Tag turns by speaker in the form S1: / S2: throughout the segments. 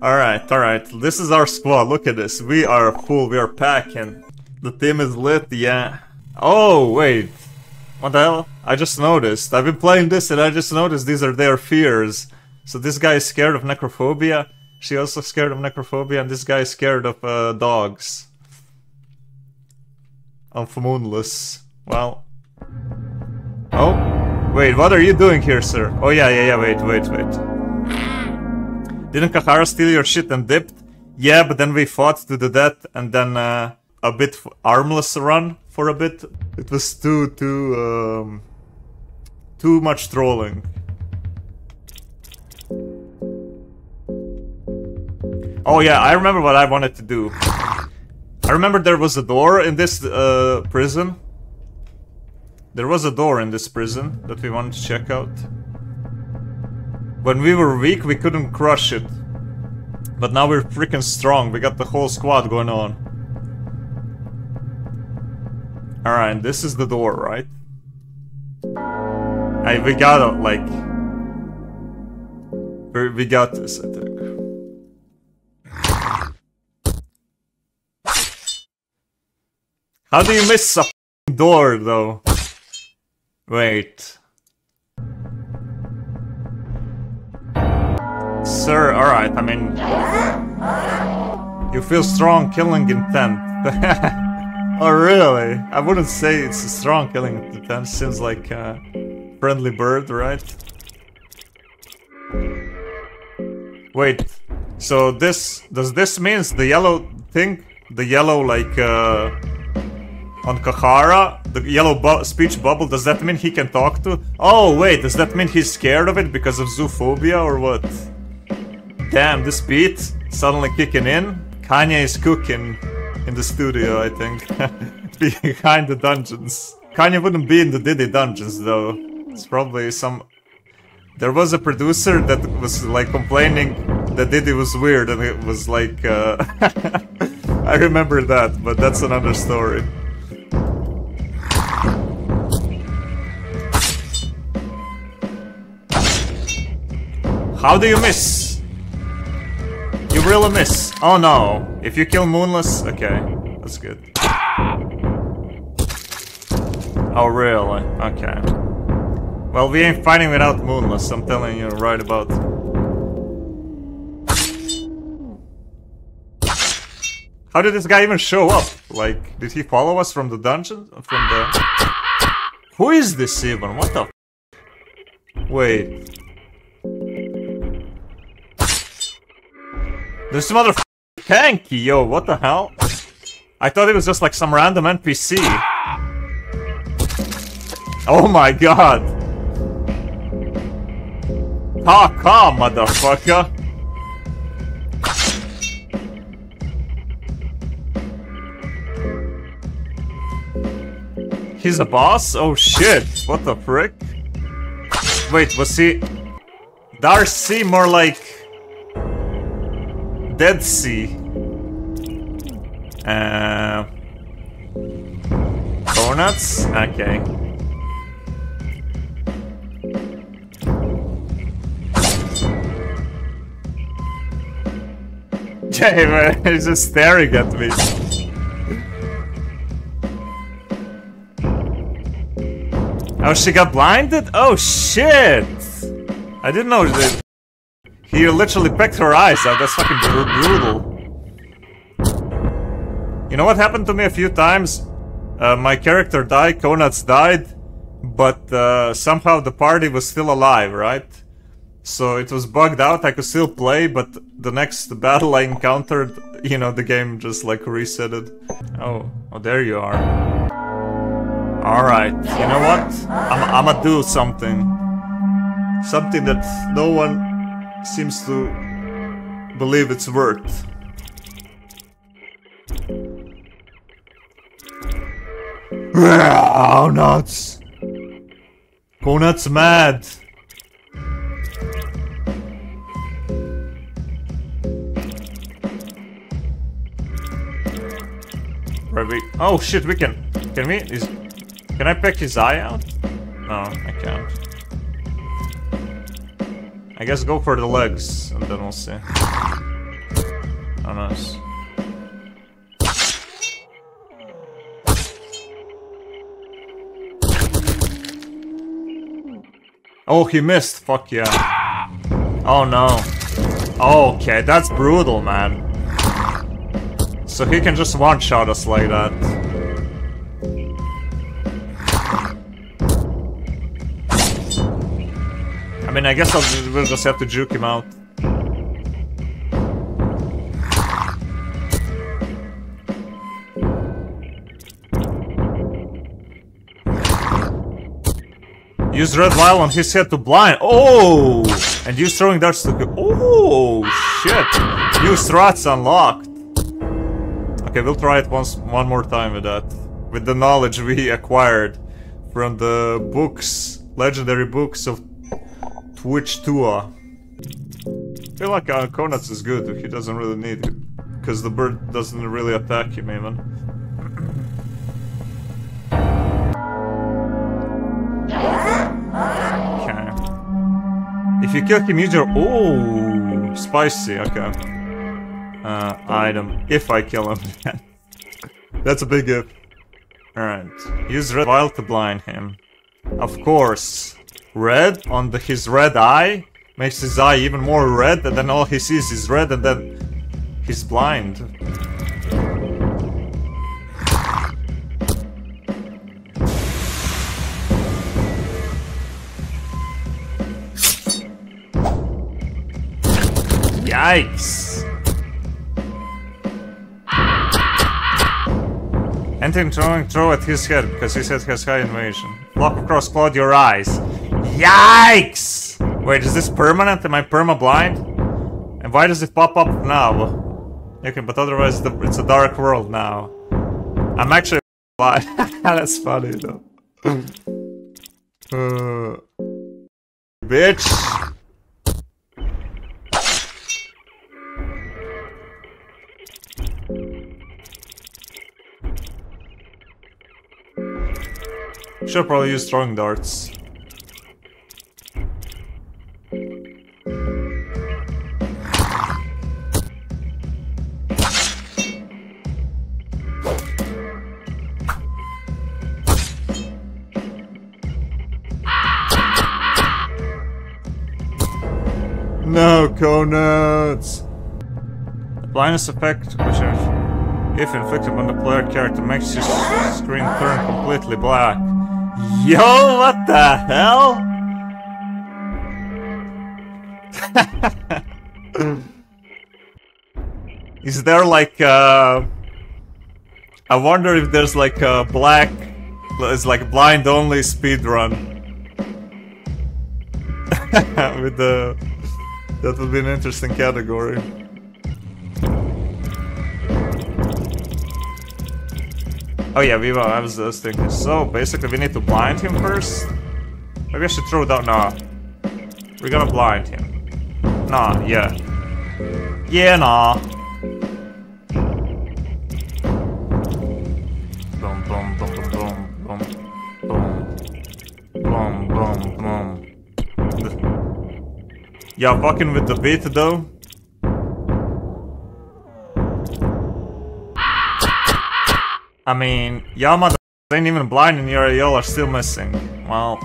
S1: Alright, alright. This is our squad. Look at this. We are full. We are packing. The team is lit, yeah. Oh, wait. What the hell? I just noticed. I've been playing this and I just noticed these are their fears. So this guy is scared of necrophobia. She also scared of necrophobia and this guy is scared of uh, dogs. Of moonless. Well. Oh. Wait, what are you doing here, sir? Oh yeah, yeah, yeah, wait, wait, wait. Didn't Cahara steal your shit and dipped? Yeah, but then we fought to the death and then uh, a bit armless run for a bit. It was too, too, um, too much trolling. Oh yeah, I remember what I wanted to do. I remember there was a door in this uh, prison. There was a door in this prison that we wanted to check out. When we were weak, we couldn't crush it. But now we're freaking strong. We got the whole squad going on. Alright, this is the door, right? Hey, we gotta, like... We, we got this, I think. How do you miss a door, though? Wait. Sir, alright, I mean... You feel strong killing intent. oh, really? I wouldn't say it's a strong killing intent. Seems like a friendly bird, right? Wait, so this... Does this means the yellow thing? The yellow, like, uh... On Cahara, the yellow bu speech bubble, does that mean he can talk to? Oh, wait, does that mean he's scared of it because of zoophobia or what? Damn, this beat suddenly kicking in. Kanye is cooking in the studio, I think. Behind the dungeons. Kanye wouldn't be in the Diddy dungeons, though. It's probably some... There was a producer that was, like, complaining that Diddy was weird, and it was like, uh... I remember that, but that's another story. How do you miss? You really miss. Oh no. If you kill Moonless, okay. That's good. Oh really? Eh? Okay. Well, we ain't fighting without Moonless, I'm telling you right about. How did this guy even show up? Like, did he follow us from the dungeon? From the... Who is this even? What the Wait. This mother tanky, yo, what the hell? I thought it was just like some random NPC. Oh my god. Ha ha, motherfucker. He's a boss? Oh shit, what the frick? Wait, was he... D'arce more like... Dead Sea. Uh, donuts? Okay. Man, he's just staring at me. Oh, she got blinded? Oh, shit! I didn't know that. He literally pecked her eyes out. That's fucking br brutal. You know what happened to me a few times? Uh, my character died, Konuts died, but uh, somehow the party was still alive, right? So it was bugged out, I could still play, but the next battle I encountered, you know, the game just like resetted. Oh, oh there you are. Alright, you know what? I'm, I'ma do something. Something that no one seems to believe it's worth. Oh, nuts! Konuts mad! Right, we... Oh shit, we can... Can we... Is, can I pick his eye out? No, I can't. I guess go for the legs, and then we'll see. Oh, nice. Oh, he missed. Fuck yeah. Oh no. Okay, that's brutal, man. So he can just one-shot us like that. I guess I'll, we'll just have to juke him out. Use red vial on his head to blind. Oh! And use throwing darts to. Oh shit! New strats unlocked. Okay, we'll try it once, one more time with that, with the knowledge we acquired from the books, legendary books of Twitch Tua. I feel like uh, Konuts is good. He doesn't really need it because the bird doesn't really attack him even. Okay. If you kill him, use your... Oh, spicy, okay. Uh, item. If I kill him. That's a big if. Alright. Use red vial to blind him. Of course. Red on the, his red eye makes his eye even more red and then all he sees is red and then he's blind. Yikes! Enter throwing throw at his head because his head has high invasion. Block across cloud your eyes. Yikes! Wait, is this permanent? Am I perma blind? And why does it pop up now? Okay, but otherwise the, it's a dark world now. I'm actually blind. That's funny though. uh, bitch! Should probably use throwing darts. No! The blindness effect, which if inflicted when the player character makes his screen turn completely black. Yo, what the hell? Is there like uh I wonder if there's like a black it's like blind only speed run. With the that would be an interesting category. Oh yeah, Viva, I was just thinking. So, basically we need to blind him first? Maybe I should throw down... Nah. We're gonna blind him. Nah, yeah. Yeah, nah. Yeah, fucking with the beat though. I mean, Yama ain't even blind and y'all are still missing. Well,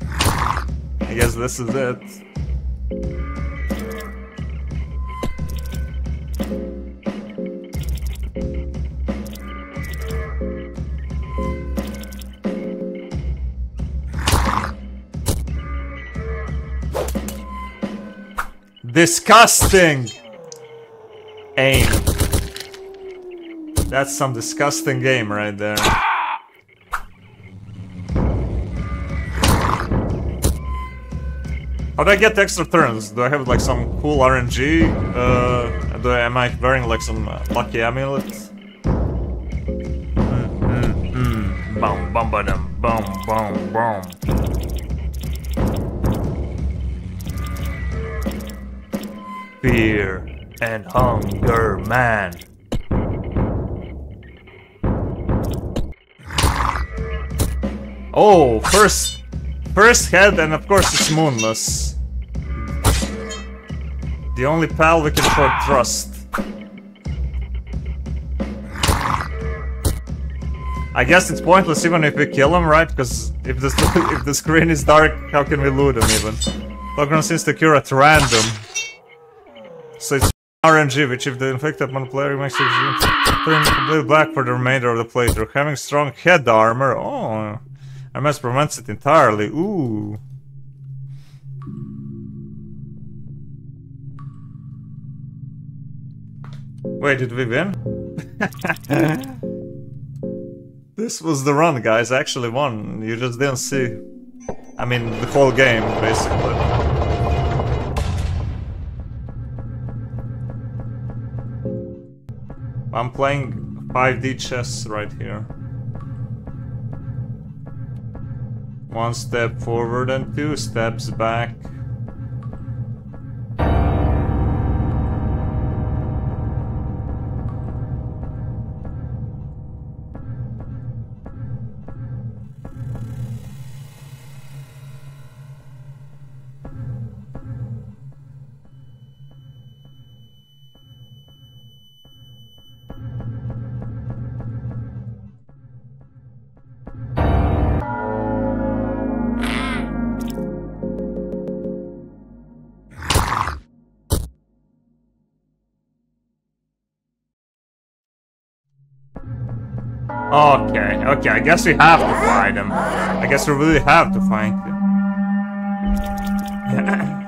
S1: I guess this is it. Disgusting! Aim. That's some disgusting game right there. How do I get extra turns? Do I have like some cool RNG? Uh, do I, am I wearing like some uh, lucky amulet? Mm, mm, mm. Boom, boom, boom, boom, boom, fear and hunger man. Oh, first, first head, and of course it's moonless. The only pal we can for trust. I guess it's pointless even if we kill him, right? Because if the if the screen is dark, how can we loot him even? Logan seems to cure at random. So it's RNG, which if the infected one player makes it completely black for the remainder of the playthrough. Having strong head armor, oh, I must prevents it entirely. Ooh. Wait, did we win? this was the run, guys. I actually won. You just didn't see. I mean, the whole game, basically. I'm playing 5D chess right here. One step forward and two steps back. Okay, I guess we have to find him. I guess we really have to find him.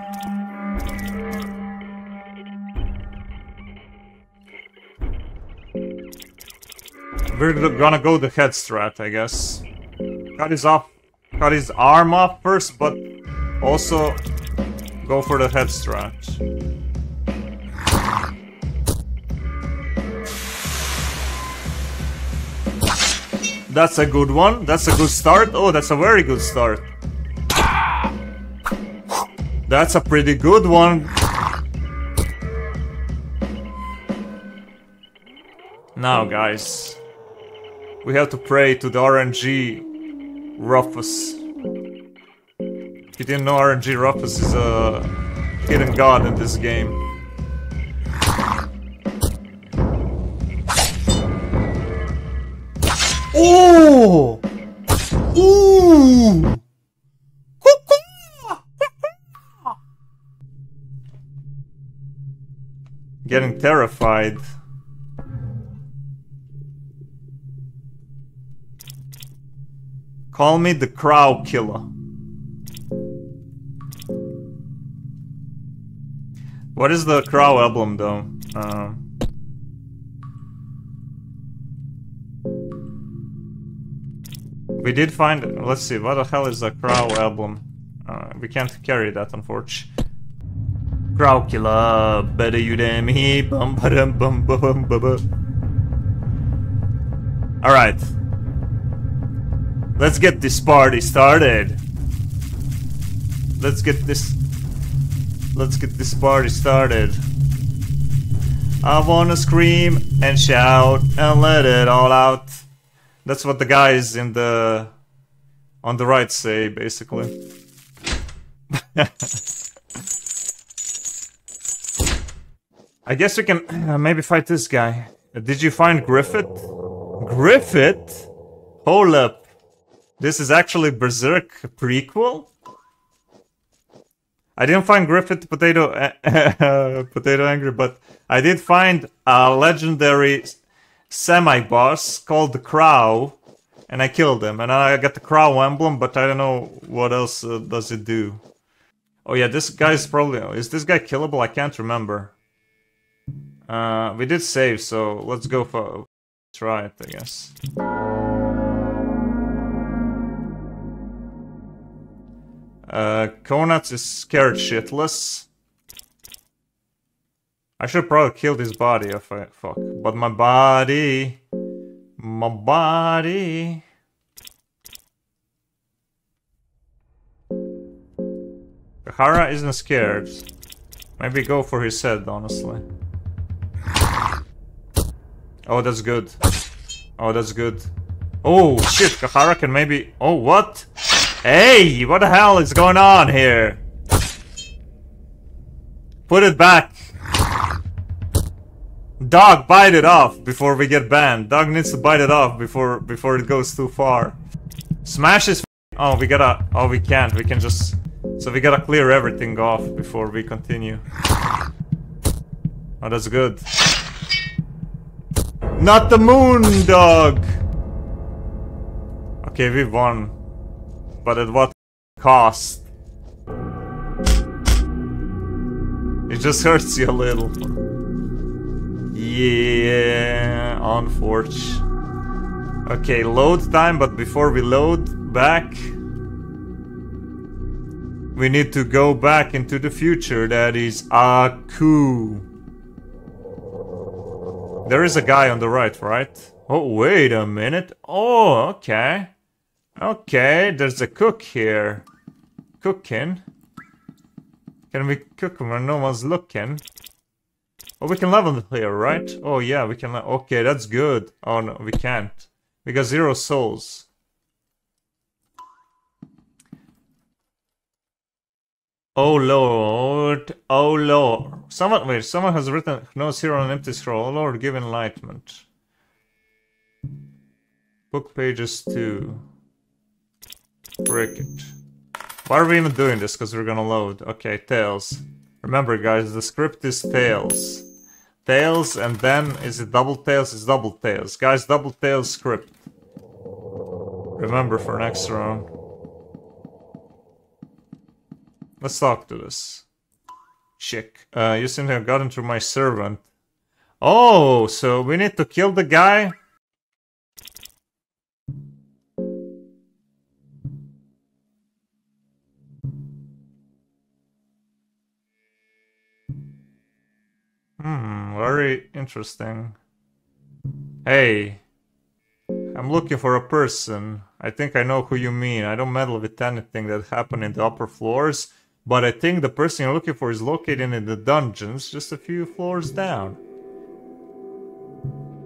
S1: We're gonna go the head strat, I guess. Cut his off, cut his arm off first, but also go for the head strat. That's a good one. That's a good start. Oh, that's a very good start. That's a pretty good one. Now, guys. We have to pray to the RNG Rufus. If you didn't know RNG Rufus is a hidden god in this game.
S2: Oh! Ooh!
S1: Getting terrified. Call me the crow killer. What is the crow emblem though? Uh, We did find... Let's see, what the hell is a Crow emblem? Uh, we can't carry that, unfortunately. Crow killer, better you than me. Bum ba dum bum bum bum bum. Alright. Let's get this party started. Let's get this... Let's get this party started. I wanna scream and shout and let it all out. That's what the guys in the on the right say, basically. I guess we can uh, maybe fight this guy. Uh, did you find Griffith? Griffith? Hold up. This is actually Berserk prequel? I didn't find Griffith Potato Potato Angry, but I did find a legendary semi-boss called the Crow, and I killed him. And I got the Crow emblem, but I don't know what else uh, does it do. Oh yeah, this guy's probably... Is this guy killable? I can't remember. Uh, we did save, so let's go for... Try it, I guess. Uh, Konuts is scared shitless. I should probably kill this body oh, if I fuck. But my body, my body. Hara isn't scared. Maybe go for his head, honestly. Oh, that's good. Oh, that's good. Oh, shit, Cahara can maybe... Oh, what? Hey, what the hell is going on here? Put it back. Dog, bite it off before we get banned. Dog needs to bite it off before before it goes too far. Smash is. Oh, we gotta. Oh, we can't. We can just. So we gotta clear everything off before we continue. Oh, that's good. Not the moon, dog! Okay, we won. But at what cost? It just hurts you a little. Yeah, on forge. Okay, load time, but before we load back, we need to go back into the future. That is Aku. There is a guy on the right, right? Oh, wait a minute. Oh, okay. Okay, there's a cook here. Cooking. Can we cook when no one's looking? Oh, we can level here, right? Oh, yeah, we can... Okay, that's good. Oh, no, we can't. We got zero souls. Oh lord, oh lord. Someone, wait, someone has written notes here on an empty scroll. Oh lord, give enlightenment. Book pages 2. Break it. Why are we even doing this? Because we're gonna load. Okay, tails. Remember guys, the script is tails. Tails and then, is it double tails? It's double tails. Guys, double tails script. Remember for next round. Let's talk to this. Chick. Uh, you seem to have gotten through my servant. Oh, so we need to kill the guy? Very interesting. Hey, I'm looking for a person. I think I know who you mean. I don't meddle with anything that happened in the upper floors, but I think the person you're looking for is located in the dungeons just a few floors down.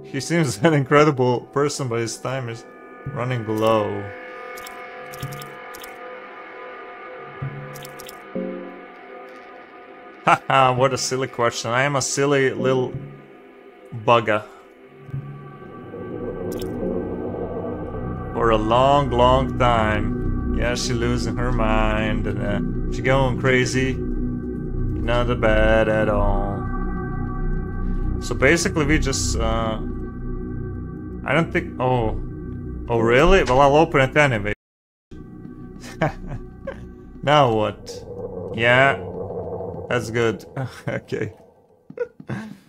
S1: He seems an incredible person, but his time is running low. Haha, what a silly question. I am a silly little bugger. For a long, long time. Yeah, she losing her mind and uh, she going crazy. Not bad at all. So basically we just, uh... I don't think... Oh. Oh, really? Well, I'll open it anyway. now what? Yeah, that's good. okay.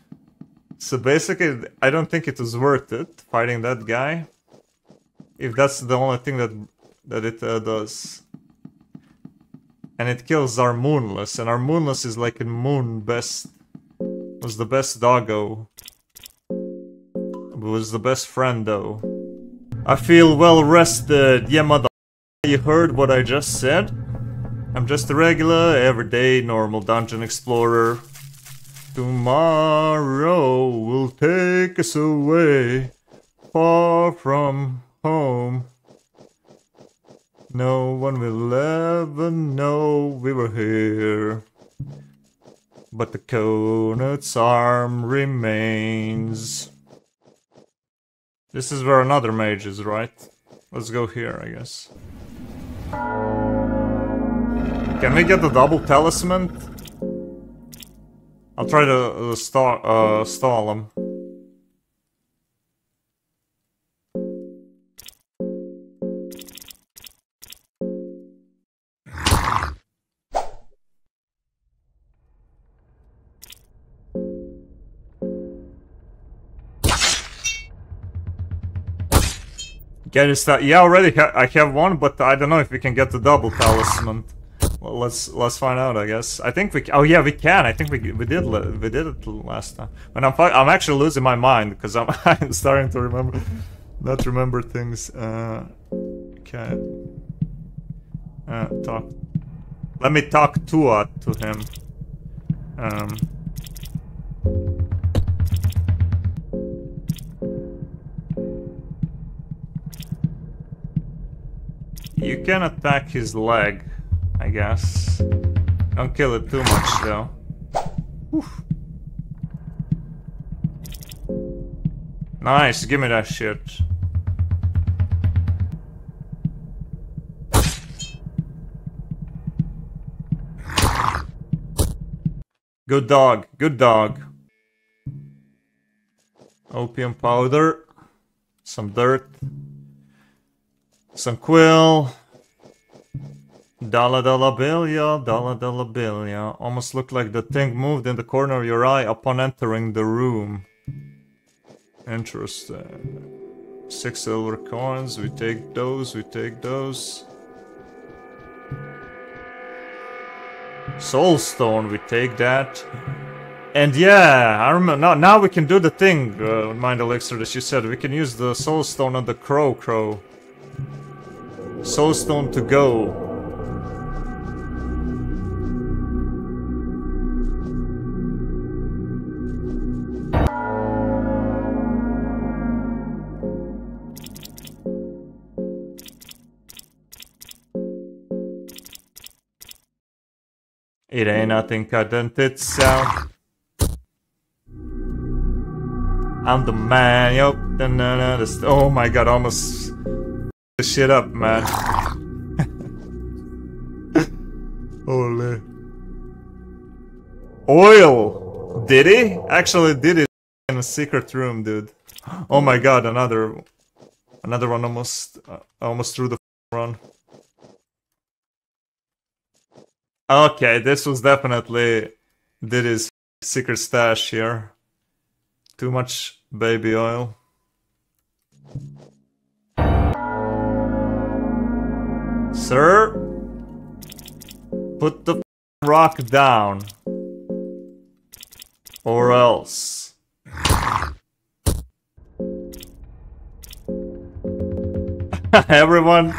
S1: so basically, I don't think it was worth it fighting that guy. If that's the only thing that that it uh, does. And it kills our Moonless, and our Moonless is like a moon best... Was the best doggo. Was the best friend though. I feel well rested, yeah mother... You heard what I just said? I'm just a regular, everyday, normal dungeon explorer. Tomorrow will take us away, far from home. No one will ever know we were here. But the Konuts' arm remains. This is where another mage is, right? Let's go here, I guess. Can we get the double talisman? I'll try to uh, stall, uh, stall him. Get it. Yeah, already ha I have one, but I don't know if we can get the double talisman. Well, let's let's find out. I guess. I think we. Oh yeah, we can. I think we we did we did it last time. And I'm I'm actually losing my mind because I'm I'm starting to remember, not remember things. Uh, okay. Uh, talk. Let me talk to uh, to him. Um. You can attack his leg. I guess. Don't kill it too much, though. Oof. Nice, give me that shit. Good dog, good dog. Opium powder. Some dirt. Some quill. Dollar dollar bill, yeah, dollar dollar bill. Almost looked like the thing moved in the corner of your eye upon entering the room. Interesting. Six silver coins, we take those, we take those. Soulstone, we take that. And yeah, I remember now. Now we can do the thing, uh, Mind Elixir, that you said. We can use the Soulstone on the Crow Crow. Soulstone to go. It ain't nothing cut itself. I'm the man, yo. Oh my god, almost the shit up, man. Holy. Oil! Did he? Actually did it in a secret room, dude. Oh my god, another another one almost uh, almost through the run. Okay, this was definitely did his secret stash here. Too much baby oil. Sir, put the rock down. Or else. Everyone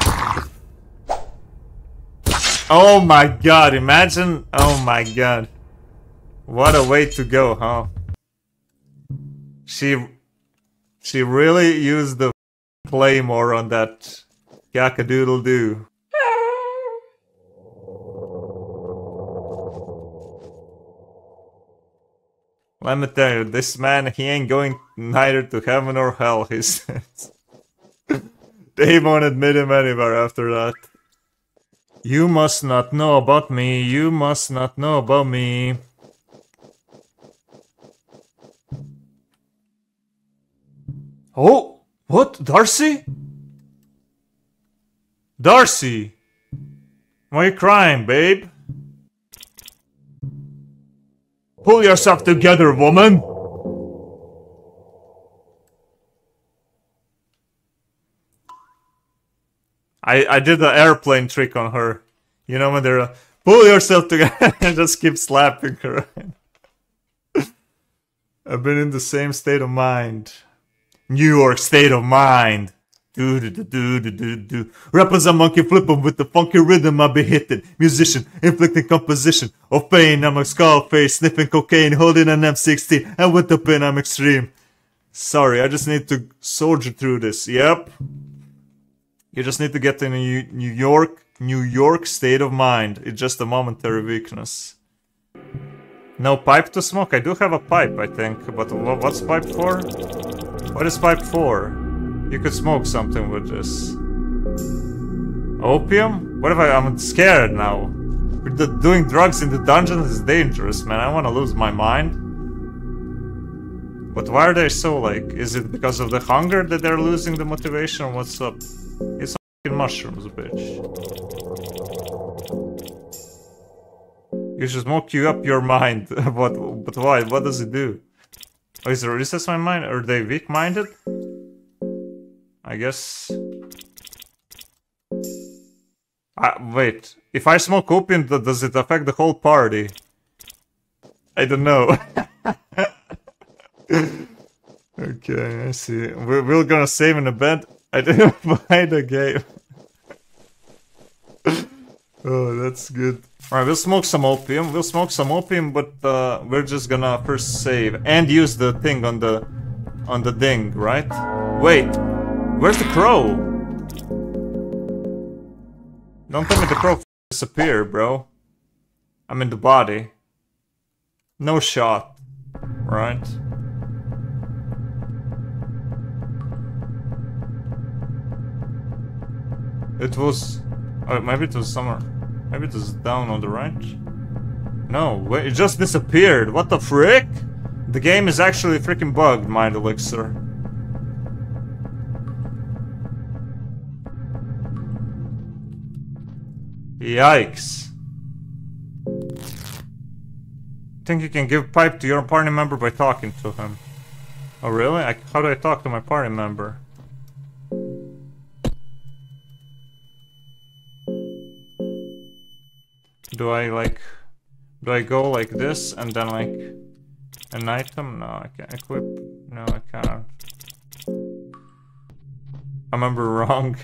S1: Oh my god, imagine. Oh my god. What a way to go, huh? She she really used the claymore on that cackadoodle doo. Let me tell you, this man, he ain't going neither to heaven or hell, he says. they won't admit him anywhere after that. You must not know about me. You must not know about me. Oh, what? D'arce? D'arce! Why are you crying, babe? Pull yourself together, woman! I, I did the airplane trick on her. You know when they're uh, pull yourself together and just keep slapping her. I've been in the same state of mind. New York state of mind. Do do do do do do do. Rappers monkey flip 'em with the funky rhythm I be hitting. Musician inflicting composition of pain. I'm a skull face sniffing cocaine, holding an M16, and with the pen I'm extreme. Sorry, I just need to soldier through this. Yep. You just need to get in a New York, New York state of mind. It's just a momentary weakness. No pipe to smoke? I do have a pipe, I think. But what's pipe for? What is pipe for? You could smoke something with this. Opium? What if I- I'm scared now. Doing drugs in the dungeon is dangerous, man. I wanna lose my mind. But why are they so like... Is it because of the hunger that they're losing the motivation? What's up? It's fucking mushrooms, bitch. You should smoke you up your mind. but but why? What does it do? Oh, is it recess my mind? Are they weak-minded? I guess... Uh, wait, if I smoke opium, does it affect the whole party? I don't know. okay, I see. We're, we're gonna save in a bed. I didn't buy the game. oh, that's good. Alright, we'll smoke some opium. We'll smoke some opium, but uh, we're just gonna first save and use the thing on the on the ding, right? Wait, where's the crow? Don't tell me the crow disappear, bro. I'm in the body. No shot, right? It was... Oh, maybe it was somewhere... Maybe it was down on the right? No, wait, it just disappeared. What the frick? The game is actually freaking bugged, Mind Elixir. Yikes. Think you can give pipe to your party member by talking to him. Oh really? I, how do I talk to my party member? Do I like... Do I go like this and then like... An item? No, I can't equip. No, I can't. I remember wrong.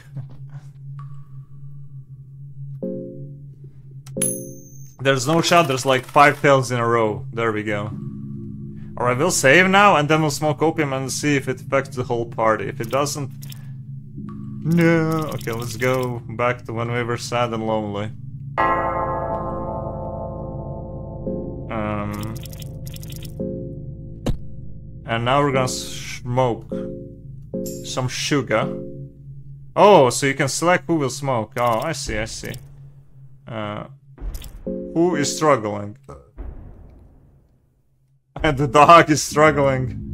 S1: There's no shot, there's like five tails in a row. There we go. Alright, we'll save now, and then we'll smoke opium and see if it affects the whole party. If it doesn't... No! Okay, let's go back to when we were sad and lonely. Um... And now we're gonna smoke some sugar. Oh, so you can select who will smoke. Oh, I see, I see. Uh... Who is struggling? And the dog is struggling.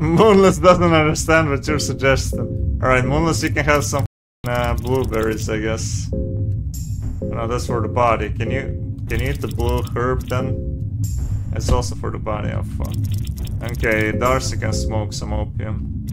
S1: Moonless doesn't understand what you're suggesting. Alright, Moonless, you can have some uh, blueberries, I guess. No, that's for the body. Can you can you eat the blue herb then? It's also for the body, oh fuck. Okay, D'arce can smoke some opium.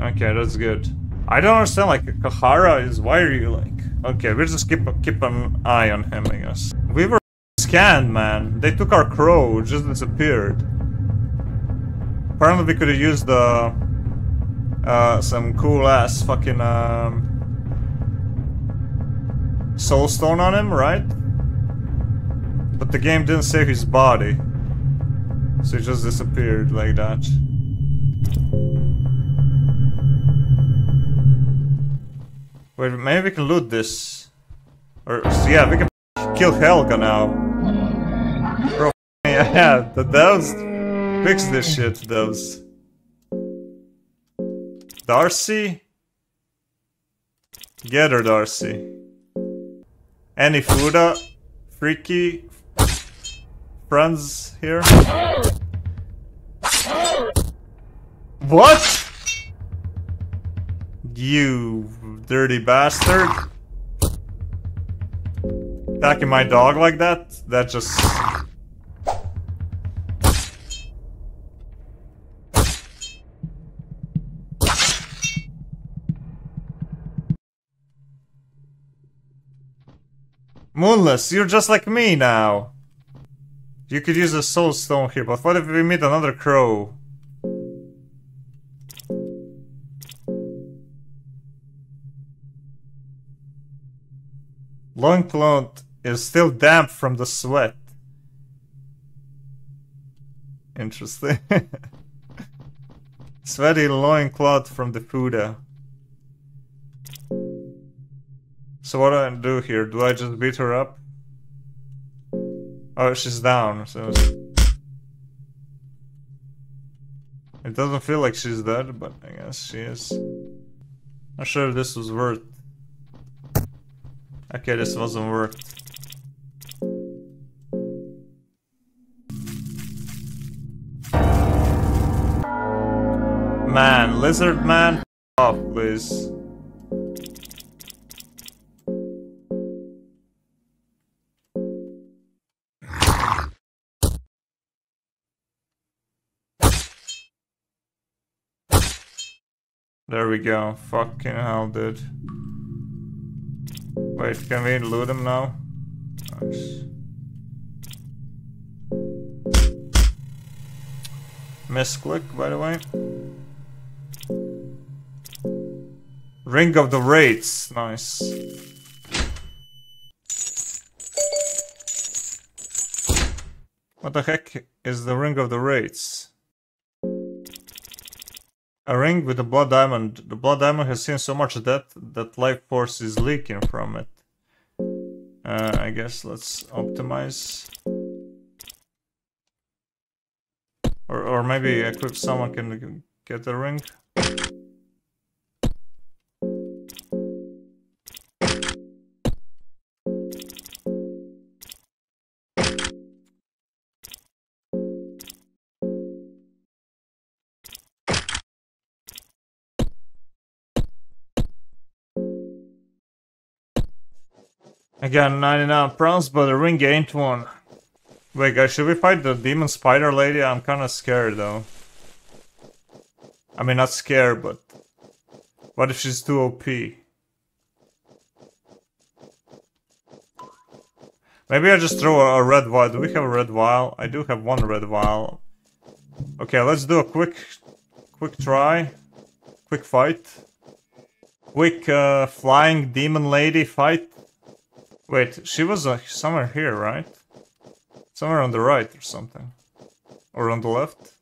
S1: Okay, that's good. I don't understand, like, Cahara is, why are you, like... Okay, we'll just keep, keep an eye on him, I guess. We were scanned, man. They took our crow, just disappeared. Apparently we could have used the... Uh, some cool-ass fucking, um... Soulstone on him, right? But the game didn't save his body. So he just disappeared like that. Wait, maybe we can loot this. Or, yeah, we can kill Helga now. Bro, yeah, the devs fix this shit, devs. D'arce? Get her, D'arce. Any Fuda? Freaky? Friends here? What? You dirty bastard. Attacking my dog like that? That just... Moonless, you're just like me now. You could use a soul stone here, but what if we meet another crow? Loincloth is still damp from the sweat. Interesting. Sweaty loincloth from the Fuda. So what do I do here? Do I just beat her up? Oh, she's down, so... It doesn't feel like she's dead, but I guess she is. Not sure if this was worth Okay, this wasn't worth. Man, lizard man, off please. There we go. Fucking hell, dude. Wait, can we loot them now? Nice. Misclick, by the way. Ring of the Wraiths, nice. What the heck is the Ring of the Wraiths? A ring with a blood diamond. The blood diamond has seen so much death that life force is leaking from it. Uh, I guess let's optimize. Or, or maybe equip someone can get the ring. I got 99 pounds, but the ring ain't one. Wait, guys, should we fight the demon spider lady? I'm kinda scared, though. I mean, not scared, but... What if she's too OP? Maybe I just throw a, a red vial. Do we have a red vial? I do have one red vial. Okay, let's do a quick... Quick try. Quick fight. Quick uh, flying demon lady fight. Wait, she was uh, somewhere here, right? Somewhere on the right or something. Or on the left?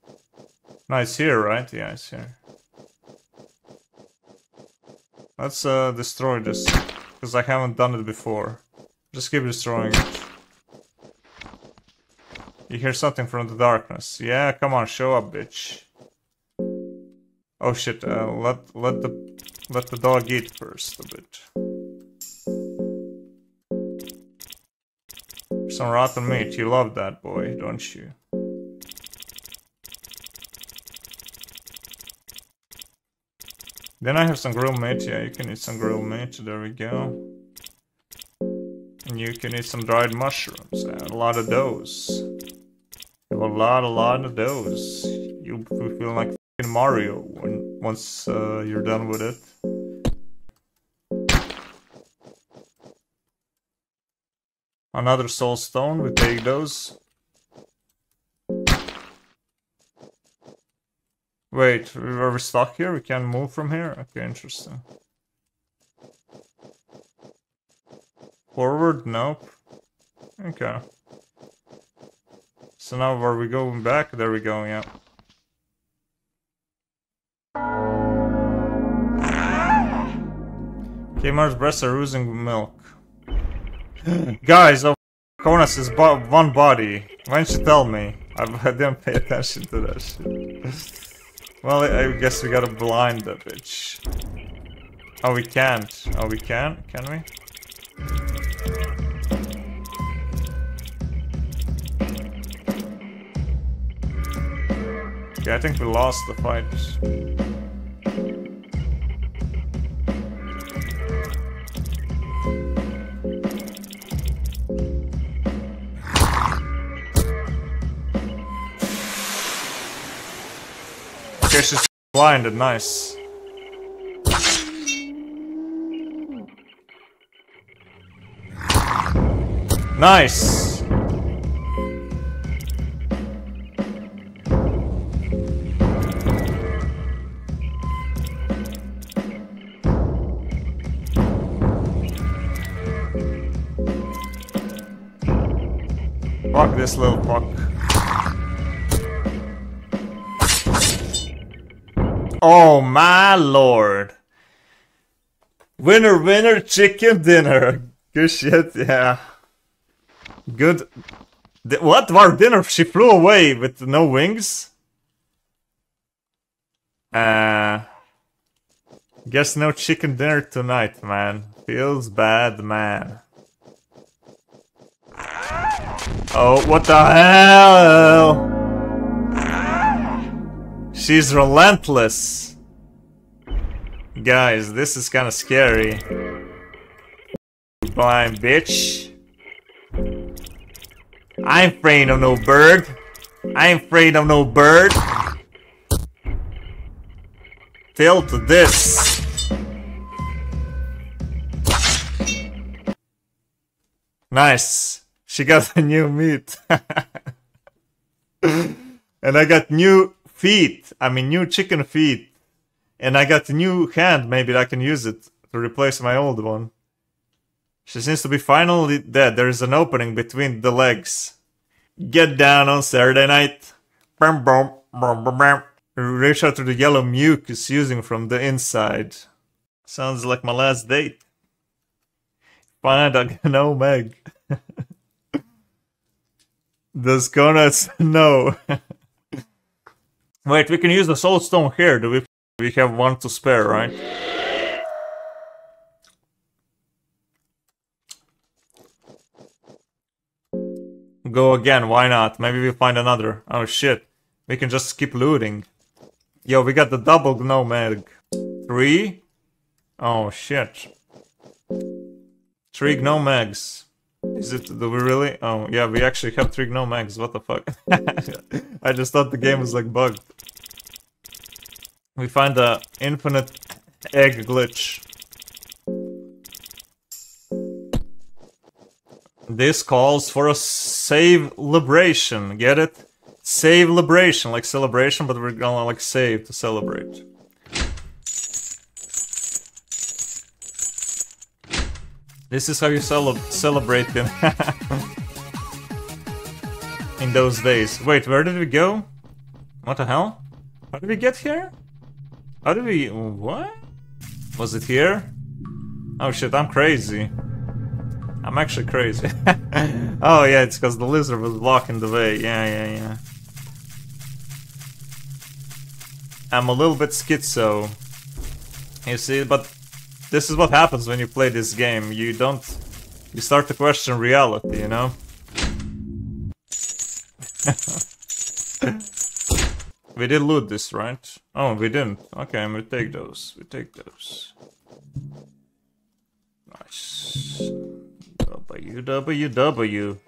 S1: No, it's here, right? Yeah, it's here. Let's uh, destroy this, because I haven't done it before. Just keep destroying it. You hear something from the darkness. Yeah, come on, show up, bitch. Oh shit, uh, let, let the let the dog eat first a bit. Some rotten meat. You love that, boy, don't you? Then I have some grilled meat. Yeah, you can eat some grilled meat. There we go. And you can eat some dried mushrooms. a lot of those. a lot, a lot of those. You'll feel like Mario when once uh, you're done with it. Another soul stone, we take those. Wait, are we stuck here? We can't move from here? Okay, interesting. Forward? Nope. Okay. So now are we going back? There we go, yeah. Kmart's breasts are oozing milk. Guys, of Konuts is bo one body. Why didn't you tell me? I, I didn't pay attention to that shit. well, I, guess we gotta blind that bitch. Oh, we can't. Oh, we can? Can we? Okay, I think we lost the fight. Blinded, nice. Nice! Fuck this little fuck. Oh my lord. Winner, winner, chicken dinner. Good shit, yeah. Good. what? War dinner? She flew away with no wings? Uh. Guess no chicken dinner tonight, man. Feels bad, man. Oh, what the hell? She's relentless. Guys, this is kind of scary. Blind bitch. I ain't afraid of no bird. I ain't afraid of no bird. Tilt this. Nice. She got a new meat. and I got new feet. I mean, new chicken feet. And I got a new hand, maybe I can use it to replace my old one. She seems to be finally dead. There is an opening between the legs. Get down on Saturday night. Boom, boom, boom, boom, boom. reach out to the yellow mucus using from the inside. Sounds like my last date. Find a no Meg. Does Konuts no? Wait, we can use the soul stone here. Do we? We have one to spare, right? Go again, why not? Maybe we find another. Oh shit. We can just keep looting. Yo, we got the double gnome egg. Three? Oh shit. Three gnome eggs. Is it, do we really? Oh yeah, we actually have three gnome eggs, what the fuck. I just thought the game was like bugged. We find the infinite egg glitch. This calls for a save liberation. Get it? Save liberation, like celebration, but we're gonna like save to celebrate. This is how you cele celebrate them. in those days. Wait, where did we go? What the hell? How did we get here? How did we... what? Was it here? Oh shit, I'm crazy. I'm actually crazy. oh yeah, it's because the lizard was blocking the way. Yeah, yeah, yeah. I'm a little bit schizo. You see, but this is what happens when you play this game. You don't... You start to question reality, you know? we did loot this, right? Oh, we didn't. Okay, we take those. We take those. Nice. WWW.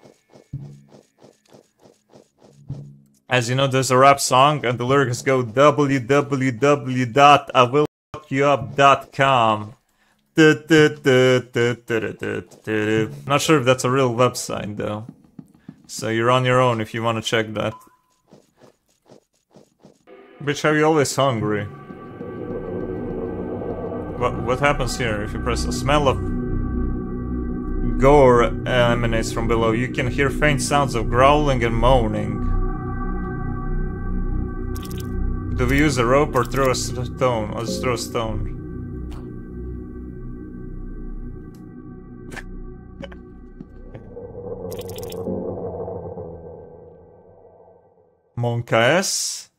S1: As you know, there's a rap song and the lyrics go www.iwillfuckyouup.com. Not sure if that's a real website though. So you're on your own if you want to check that. Bitch, are you always hungry? What, what happens here if you press a smell of gore emanates from below. You can hear faint sounds of growling and moaning. Do we use a rope or throw a stone? Let's throw a stone. Monka S.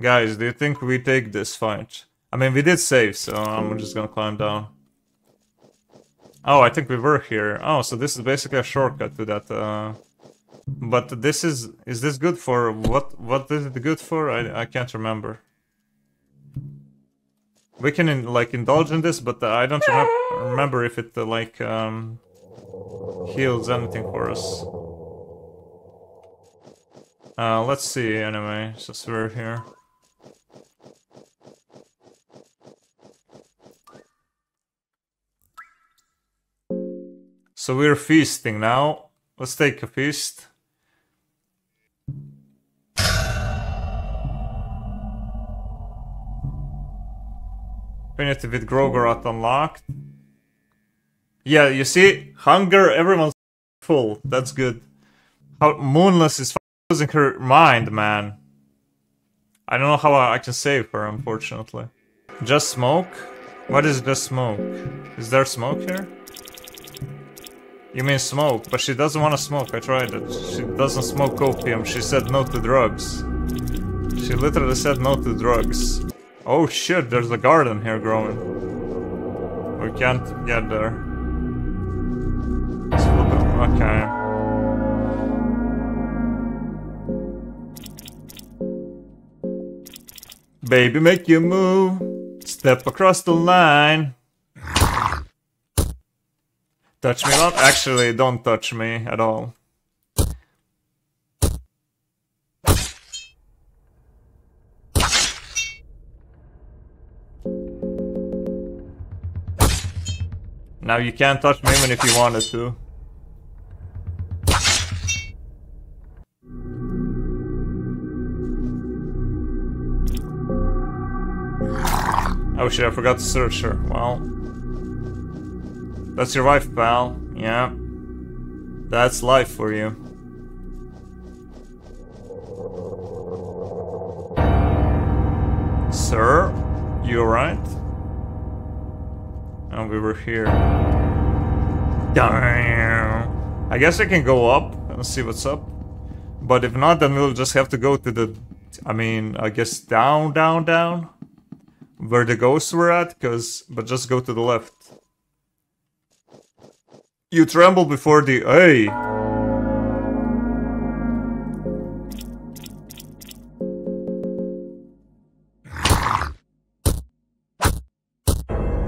S1: Guys, do you think we take this fight? I mean, we did save, so I'm just gonna climb down. Oh, I think we were here. Oh, so this is basically a shortcut to that. Uh... But this is... Is this good for... What What is it good for? I, I can't remember. We can, in, like, indulge in this, but uh, I don't rem remember if it, uh, like, um... Heals anything for us. Uh, let's see, anyway, since we're here. So we're feasting now. Let's take a feast. Infinity with Gro-goroth unlocked. Yeah, you see? Hunger, everyone's full. That's good. How Moonless is losing her mind, man. I don't know how I can save her, unfortunately. Just smoke? What is just smoke? Is there smoke here? You mean smoke, but she doesn't want to smoke, I tried it. She doesn't smoke opium, she said no to drugs. She literally said no to drugs. Oh shit, there's a garden here growing. We can't get there. Okay. Baby, make you move. Step across the line. Touch me not? Actually, don't touch me at all. Now you can't touch me even if you wanted to. Oh shit, I forgot to search her. Well. That's your wife, pal. Yeah. That's life for you. Sir? You alright? And we were here. Damn. I guess I can go up and see what's up. But if not, then we'll just have to go to the... I mean, I guess down, down, down? Where the ghosts were at? Cause, but just go to the left. You tremble before the... Hey!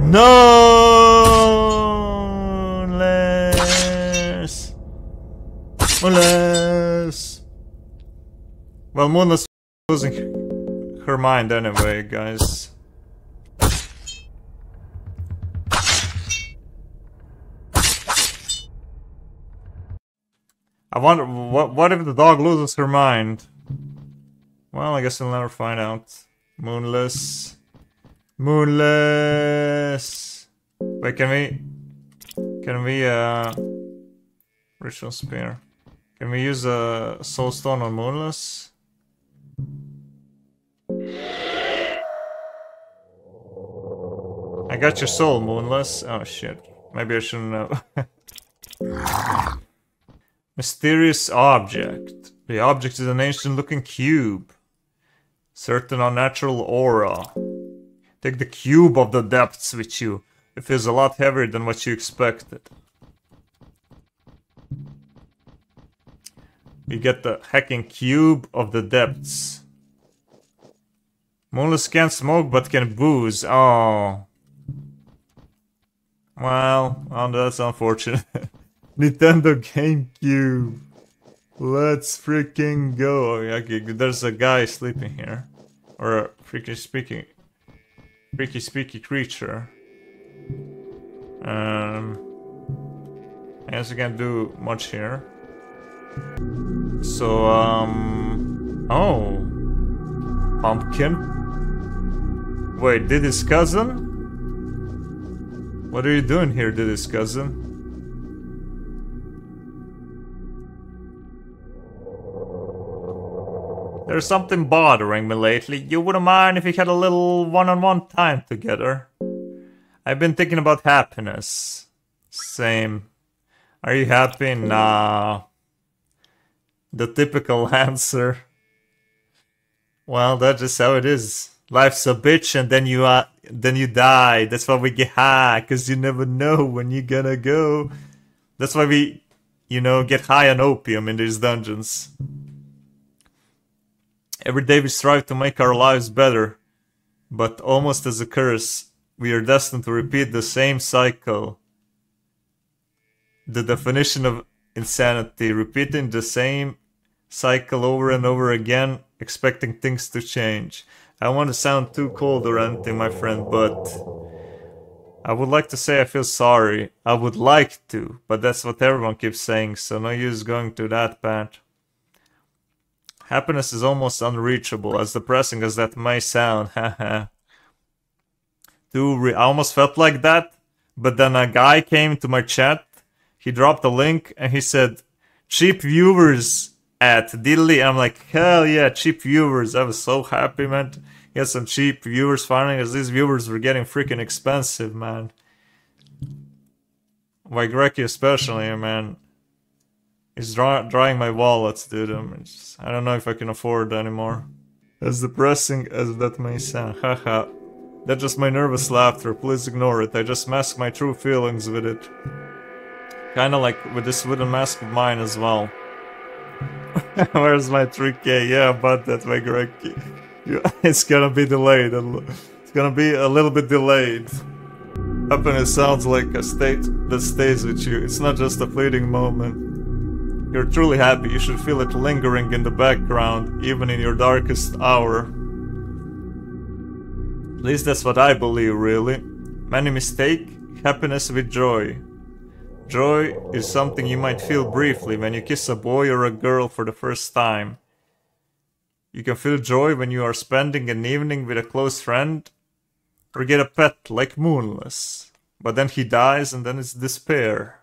S1: No less. Moonless. Well, Moonless losing her mind anyway, guys. I wonder, what, what if the dog loses her mind? Well, I guess we'll never find out. Moonless. Moonless. Wait, can we... Can we, uh... Ritual Spear. Can we use a Soul Stone on Moonless? I got your soul, Moonless. Oh shit. Maybe I shouldn't have. Mysterious object. The object is an ancient looking cube. Certain unnatural aura. Take the cube of the depths with you. It feels a lot heavier than what you expected. You get the hacking cube of the depths. Moonless can't smoke but can booze. Oh. Well, well that's unfortunate. Nintendo GameCube. Let's freaking go. Okay, there's a guy sleeping here. Or a freaking speaking freaky speaky creature. Um, I guess I can't do much here. So, um, oh, pumpkin. Wait, did his cousin? What are you doing here, did his cousin? There's something bothering me lately. You wouldn't mind if we had a little one-on-one -on -one time together? I've been thinking about happiness. Same. Are you happy? Nah. The typical answer. Well, that's just how it is. Life's a bitch and then you uh, then you die. That's why we get high, cause you never know when you're gonna go. That's why we, you know, get high on opium in these dungeons. Every day we strive to make our lives better, but almost as a curse, we are destined to repeat the same cycle. The definition of insanity, repeating the same cycle over and over again, expecting things to change. I don't want to sound too cold or anything, my friend, but I would like to say I feel sorry. I would like to, but that's what everyone keeps saying, so no use going to that path. Happiness is almost unreachable, as depressing as that may sound, haha. I almost felt like that, but then a guy came to my chat, he dropped a link, and he said, cheap viewers at Diddly. I'm like, hell yeah, cheap viewers. I was so happy, man. He Get some cheap viewers finally, as these viewers were getting freaking expensive, man. Like Reki especially, man. He's draw drawing my wallets, dude. I'm just, I don't know if I can afford anymore. As depressing as that may sound, haha. That's just my nervous laughter, please ignore it. I just mask my true feelings with it. Kinda like with this wooden mask of mine as well. Where's my 3k? Yeah, about that, my Greg. It's gonna be delayed. It's gonna be a little bit delayed. Happiness sounds like a state that stays with you. It's not just a fleeting moment you're truly happy, you should feel it lingering in the background, even in your darkest hour. At least that's what I believe, really. Many mistake happiness with joy. Joy is something you might feel briefly when you kiss a boy or a girl for the first time. You can feel joy when you are spending an evening with a close friend, Or get a pet like Moonless. But then he dies and then it's despair.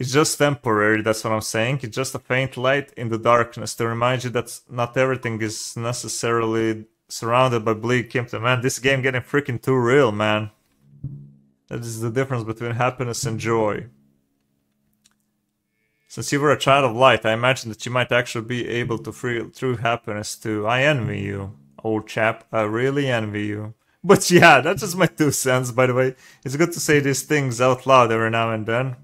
S1: It's just temporary, that's what I'm saying. It's just a faint light in the darkness to remind you that not everything is necessarily surrounded by bleak empty. Man, this game getting freaking too real, man. That is the difference between happiness and joy. Since you were a child of light, I imagine that you might actually be able to feel true happiness too. I envy you, old chap. I really envy you. But yeah, that's just my two cents, by the way. It's good to say these things out loud every now and then.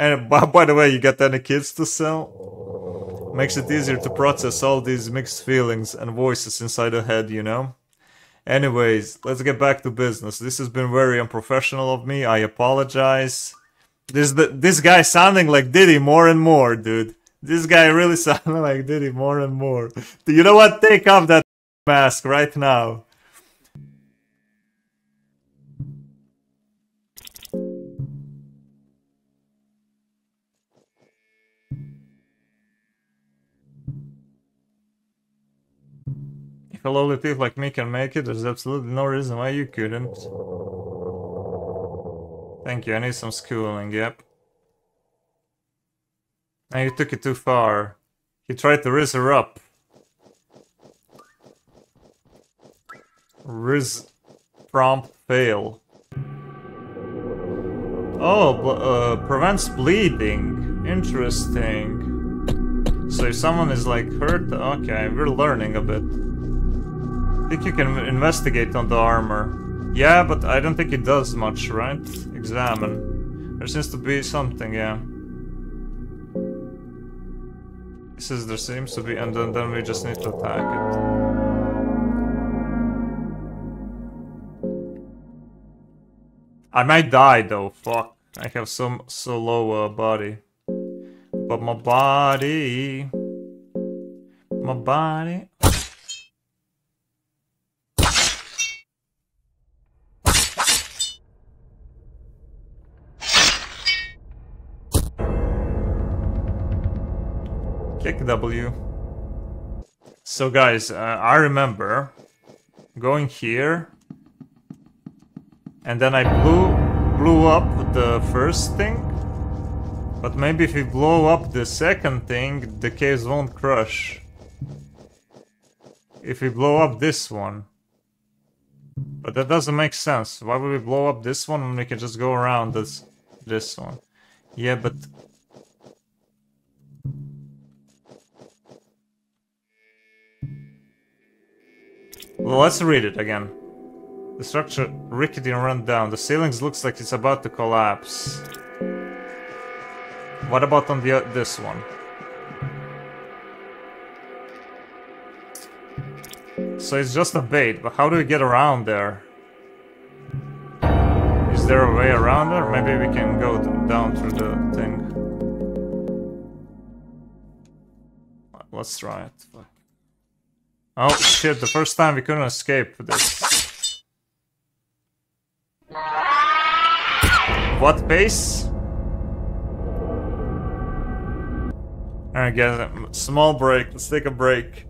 S1: And by, by the way, you got any kids to sell? Makes it easier to process all these mixed feelings and voices inside the head, you know? Anyways, let's get back to business. This has been very unprofessional of me. I apologize. This the this guy sounding like Diddy more and more, dude. This guy really sounding like Diddy more and more. You know what? Take off that mask right now. Lowly thief like me can make it, there's absolutely no reason why you couldn't. Thank you, I need some schooling, yep. And you took it too far. He tried to riz her up. Riz prompt fail. Oh, uh, prevents bleeding. Interesting. So if someone is like hurt, okay, we're learning a bit. Think you can investigate on the armor. Yeah, but I don't think it does much, right? Examine. There seems to be something, yeah. It says there seems to be, and then, then we just need to attack it. I might die though, fuck. I have some so low uh, body. But my body... My body... Kick W. So guys, uh, I remember going here and then I blew blew up the first thing but maybe if we blow up the second thing the caves won't crush. If we blow up this one but that doesn't make sense. Why would we blow up this one when we can just go around this this one? Yeah but Well, let's read it again. The structure rickety and run down. The ceilings looks like it's about to collapse. What about on the uh, this one? So it's just a bait, but how do we get around there? Is there a way around there? Maybe we can go down through the thing. Let's try it. Oh shit, the first time we couldn't escape this. What pace? Alright guys, small break, let's take a break.